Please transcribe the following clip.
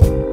you